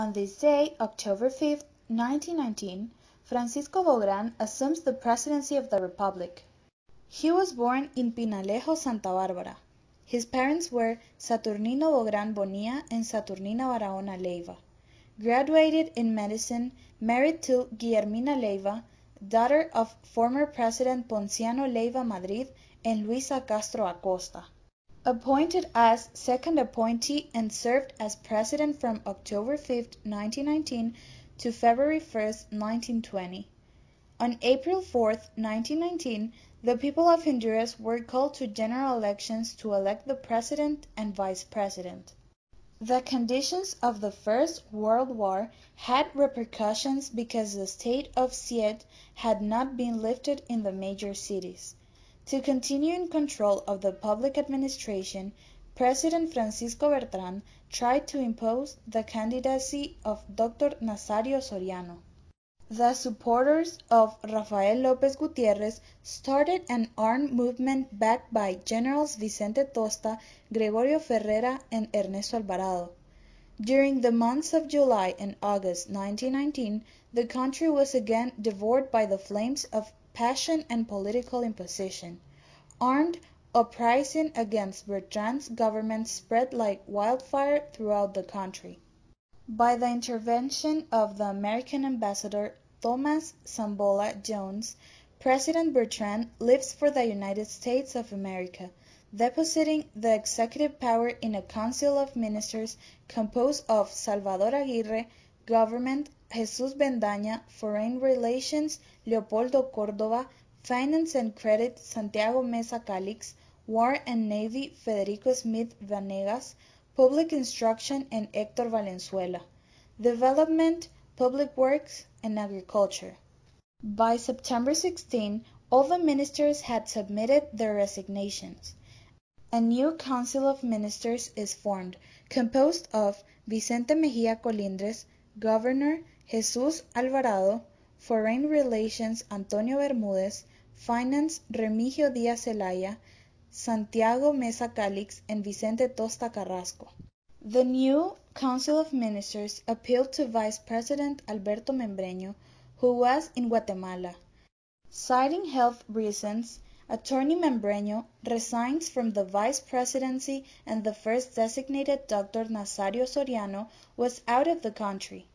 On this day, October 5, 1919, Francisco Bográn assumes the presidency of the Republic. He was born in Pinalejo, Santa Bárbara. His parents were Saturnino Bográn Bonilla and Saturnina Barahona Leiva. Graduated in medicine, married to Guillermina Leiva, daughter of former President Ponciano Leiva Madrid and Luisa Castro Acosta. Appointed as second appointee and served as president from October 5, 1919 to February 1, 1920. On April 4, 1919, the people of Honduras were called to general elections to elect the president and vice president. The conditions of the First World War had repercussions because the state of siege had not been lifted in the major cities. To continue in control of the public administration, President Francisco Bertrand tried to impose the candidacy of Dr. Nazario Soriano. The supporters of Rafael López Gutiérrez started an armed movement backed by Generals Vicente Tosta, Gregorio Ferrera, and Ernesto Alvarado. During the months of July and August 1919, the country was again devoured by the flames of passion and political imposition. Armed uprising against Bertrand's government spread like wildfire throughout the country. By the intervention of the American ambassador Thomas Sambola Jones, President Bertrand lives for the United States of America, depositing the executive power in a council of ministers composed of Salvador Aguirre, Government, Jesus Bendaña, Foreign Relations, Leopoldo Córdova, Finance and Credit, Santiago Meza Cálix, War and Navy, Federico Smith Vanegas, Public Instruction, and Hector Valenzuela. Development, Public Works, and Agriculture. By September 16, all the ministers had submitted their resignations. A new Council of Ministers is formed, composed of Vicente Mejía Colindres, Governor, Jesus Alvarado, Foreign Relations Antonio Bermúdez, Finance Remigio Díaz Zelaya, Santiago Meza Cálix, and Vicente Tosta Carrasco. The new Council of Ministers appealed to Vice President Alberto Membreño, who was in Guatemala. Citing health reasons, Attorney Membreño resigns from the vice presidency and the first designated Dr. Nazario Soriano was out of the country.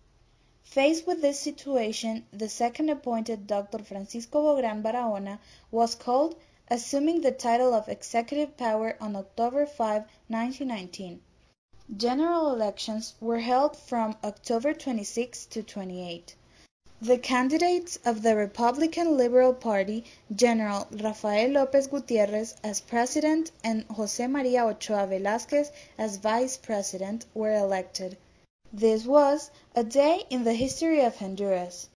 Faced with this situation, the second appointed Dr. Francisco Bográn Barahona was called, assuming the title of executive power on October 5, 1919. General elections were held from October 26 to 28. The candidates of the Republican Liberal Party, General Rafael López Gutiérrez as president and José María Ochoa Velázquez as vice president, were elected. This was a day in the history of Honduras.